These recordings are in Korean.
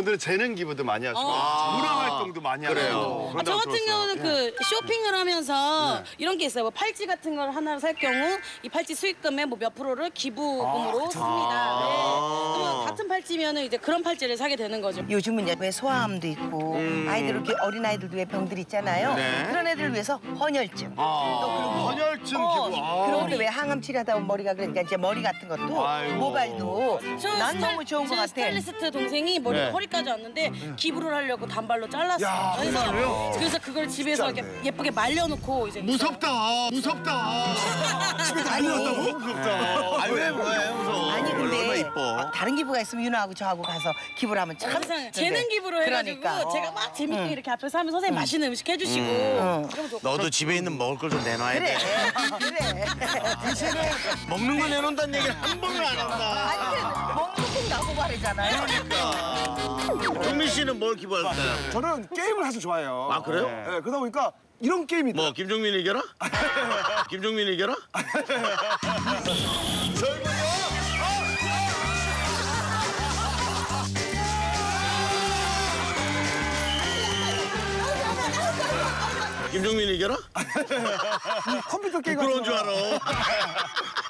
분들은 재능 기부도 많이 하시고 문화 활동도 많이 하고 아, 저 같은 경우는 그 쇼핑을 하면서 이런 게 있어요. 뭐 팔찌 같은 걸 하나를 살 경우 이 팔찌 수익금의 뭐 몇 프로를 기부금으로 씁니다. 네. 그러면 같은 팔찌면은 이제 그런 팔찌를 사게 되는 거죠. 요즘은 이제 왜 소아암도 있고 아이들 이렇게 어린 아이들도 왜 병들 있잖아요. 그런 애들을 위해서 헌혈증. 또 그리고 헌혈증 기 부. 아. 또왜 항암 치료하다 보면 머리가 그러니까 이제 머리 같은 것도 아이고. 모발도 저 난 스타- 너무 좋은 것 저 같아. 스타일리스트 동생이 머리 네. 허리까지 왔는데 기부를 하려고 단발로 잘랐어요. 그래서, 그래서 그걸 집에서 이렇게 예쁘게 말려놓고 이제 무섭다. 무섭다. 집에 달려왔다고? 무섭다. 아니 왜 다른 기부가 있으면 윤아하고 저하고 가서 기부를 하면 참 세상에 재능 기부로 해가지고 그러니까. 제가 막 재밌게 이렇게 앞에서 하면 선생님 맛있는 음식 해주시고 좋고 너도 집에 있는 먹을 걸 좀 내놔야 그래 돼. 그래 먹는 거 내놓는다는 얘기를 한 번을 안 한다. 아니 먹는 꼭 나보고 하래잖아요 종민 씨는 뭘 기부할까요? 저는 게임을 사실 좋아해요. 아 그래요? 네, 그러다 보니까 이런 게임이 뭐 김종민 이겨라? 김종민 이겨라? 김종민 이겨라? 컴퓨터 게임 그런 줄 거, 알아.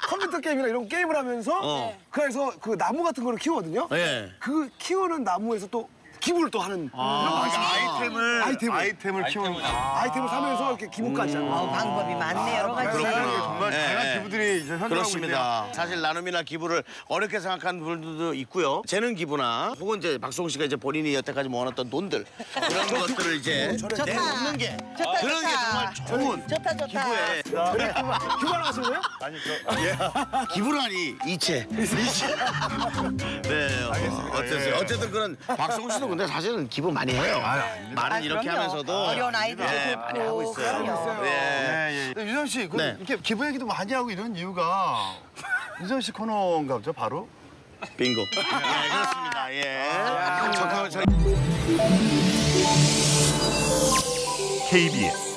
컴퓨터 게임이나 이런 게임을 하면서 어. 그래서 그 나무 같은 거를 키우거든요. 예. 그 키우는 나무에서 또 기부를 또 하는 이런 아, 방식이 있어요. 아이템을 아이템을. 아이템을 키우는 거. 아이템을 사면서 이렇게 기부까지 하는. 방법이 많네 여러 가지 정말 네. 다양한 기부들이 이제 현존하고 그렇습니다. 사실 나눔이나 기부를 어렵게 생각하는 분들도 있고요. 재능 기부나 혹은 이제 박송 씨가 이제 본인이 여태까지 모아놨던 돈들 그런 것들을 이제 내놓는 게 좋다 그런 게 정말 좋다 좋은 좋다 좋다 기부에 기부 하나 하신 거예요? 기부라니 이체. 이체. 네. 어, 어쨌든 어쨌든 그런 박송 씨도 근데 사실은 기부 많이 해요. 말은 아, 이렇게 그럼요. 하면서도 어려운 네, 돕고 많이 하고 있어요. 그럼요. 네. 예, 예. 유정 씨, 그 네. 이렇게 기부 얘기도 많이 하고 이런 이유가 유정 씨 코너인가 보죠, 바로? 빙고. 네, 그렇습니다. 예. 잠깐만, 잠 KBS